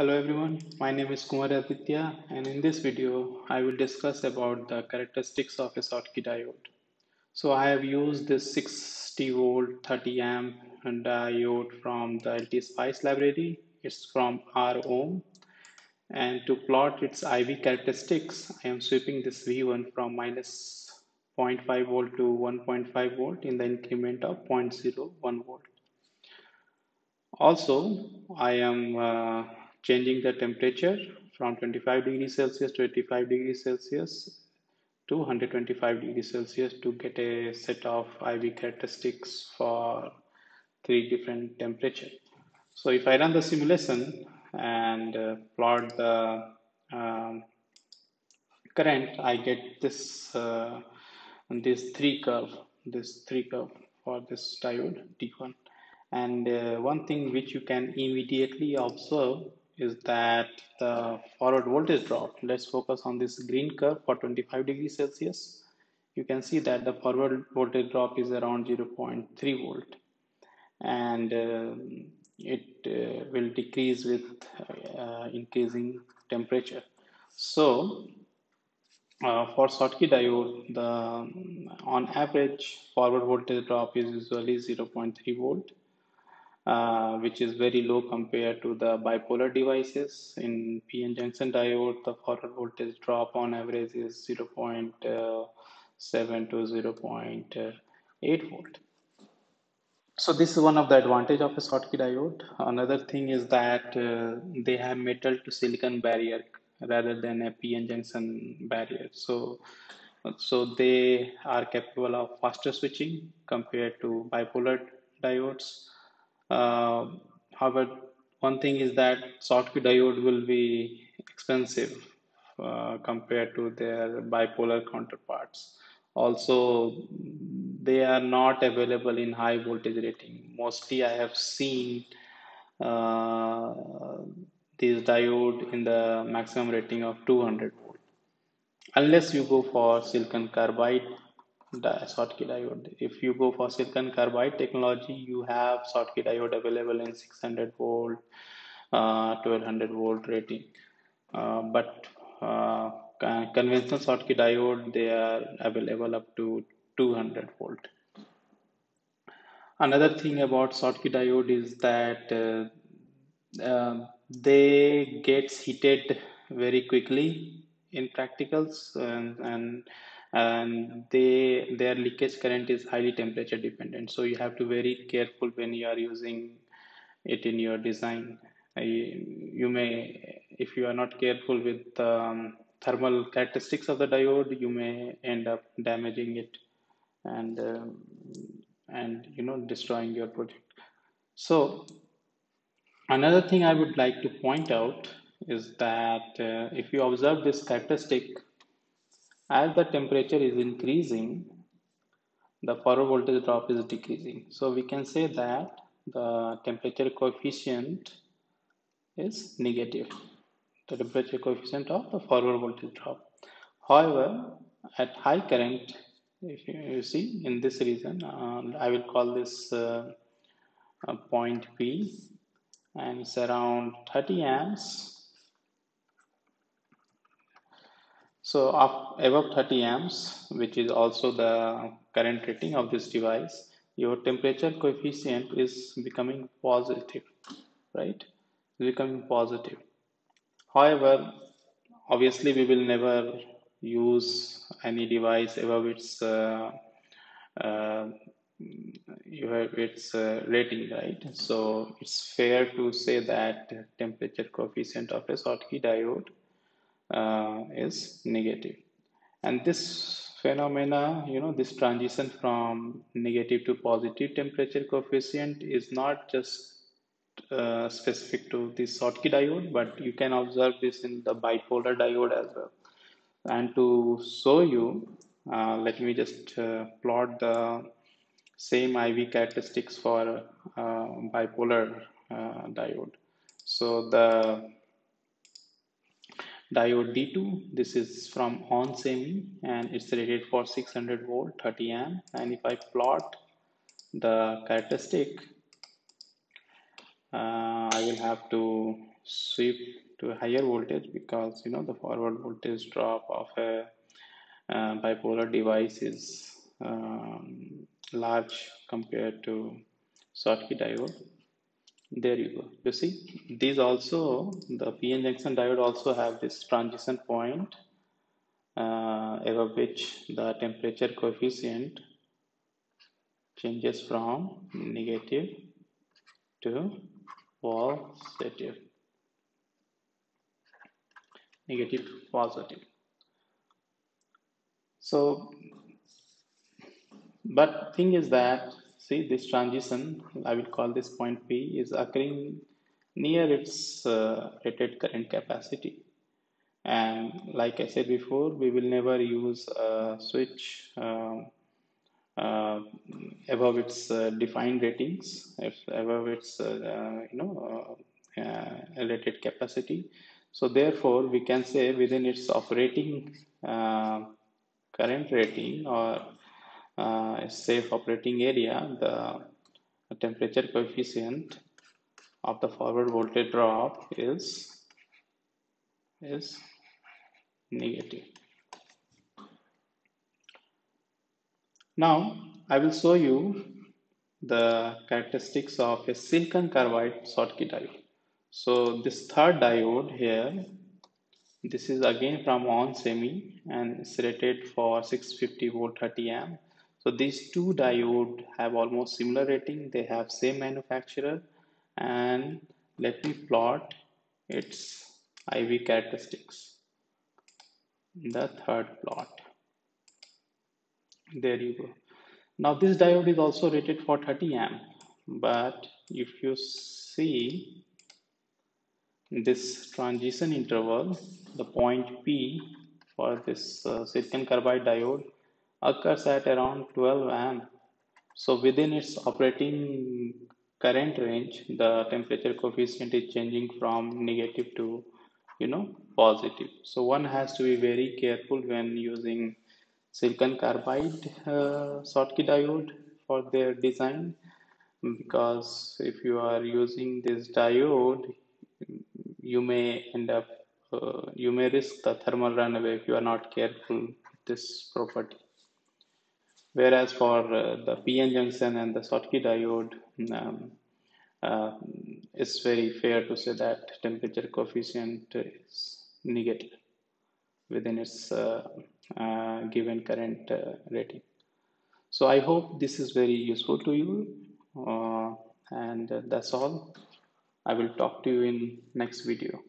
Hello everyone, my name is Kumar Aditya and in this video I will discuss about the characteristics of a Schottky diode. So I have used this 60 volt 30 amp diode from the LTSpice library. It's from ROHM and to plot its IV characteristics I am sweeping this V1 from minus 0.5 volt to 1.5 volt in the increment of 0.01 volt. Also, I am uh, changing the temperature from 25 degrees Celsius to 85 degrees Celsius to 125 degrees Celsius to get a set of IV characteristics for three different temperature. So if I run the simulation and uh, plot the um, current, I get this uh, this three curve, this three curve for this diode D1. And uh, one thing which you can immediately observe is that the forward voltage drop, let's focus on this green curve for 25 degrees Celsius. You can see that the forward voltage drop is around 0.3 volt and uh, it uh, will decrease with uh, increasing temperature. So uh, for Schottky diode, the on average forward voltage drop is usually 0.3 volt uh, which is very low compared to the bipolar devices. In PN junction diode, the forward voltage drop on average is 0.7 to 0.8 volt. So this is one of the advantage of a Schottky diode. Another thing is that uh, they have metal to silicon barrier rather than a PN junction barrier. So so they are capable of faster switching compared to bipolar diodes uh, however, one thing is that Schottky diode will be expensive uh, compared to their bipolar counterparts. Also, they are not available in high voltage rating. Mostly, I have seen uh, this diode in the maximum rating of 200 volt. Unless you go for silicon carbide Diode. If you go for silicon carbide technology, you have Schottky diode available in 600 volt, uh, 1200 volt rating. Uh, but uh, conventional Schottky diode, they are available up to 200 volt. Another thing about Schottky diode is that uh, uh, they gets heated very quickly in practicals and, and and they their leakage current is highly temperature dependent. So you have to very careful when you are using it in your design. You may if you are not careful with um, thermal characteristics of the diode you may end up damaging it and um, and you know destroying your project. So another thing i would like to point out is that uh, if you observe this characteristic as the temperature is increasing, the forward voltage drop is decreasing. So we can say that the temperature coefficient is negative, the temperature coefficient of the forward voltage drop. However, at high current, if you, see in this region, uh, I will call this uh, point P and it's around 30 amps So above 30 amps, which is also the current rating of this device, your temperature coefficient is becoming positive, right? becoming positive. However, obviously we will never use any device above its uh, uh, you have its uh, rating, right? So it's fair to say that temperature coefficient of a Schottky diode uh, is negative. And this phenomena you know this transition from negative to positive temperature coefficient is not just uh, specific to the Schottky diode but you can observe this in the bipolar diode as well. And to show you uh, let me just uh, plot the same IV characteristics for uh, bipolar uh, diode. So the diode D2 this is from onsemi and it's rated for 600 volt 30 amp and if I plot the characteristic uh, I will have to sweep to a higher voltage because you know the forward voltage drop of a uh, bipolar device is um, large compared to Schottky diode. There you go. You see, these also the PN junction diode also have this transition point uh, above which the temperature coefficient changes from negative to positive negative positive so but thing is that see this transition I will call this point P is occurring near its uh, rated current capacity and like I said before we will never use a switch uh, uh, above its uh, defined ratings, if above its uh, you know rated capacity. So therefore, we can say within its operating current rating or uh, safe operating area, the temperature coefficient of the forward voltage drop is is negative. Now I will show you the characteristics of a silicon carbide Schottky diode. So this third diode here, this is again from onsemi and it's rated for 650 volt 30 amp. So these two diode have almost similar rating. They have same manufacturer and let me plot its IV characteristics. The third plot there you go now this diode is also rated for 30 amp but if you see this transition interval the point P for this uh, silicon carbide diode occurs at around 12 amp so within its operating current range the temperature coefficient is changing from negative to you know positive. So one has to be very careful when using silicon carbide uh, Schottky diode for their design because if you are using this diode you may end up uh, you may risk the thermal runaway if you are not careful with this property whereas for uh, the PN junction and the Schottky diode um, uh, it's very fair to say that temperature coefficient is negative within its uh, uh, given current uh, rating. So I hope this is very useful to you and that's all. I will talk to you in next video.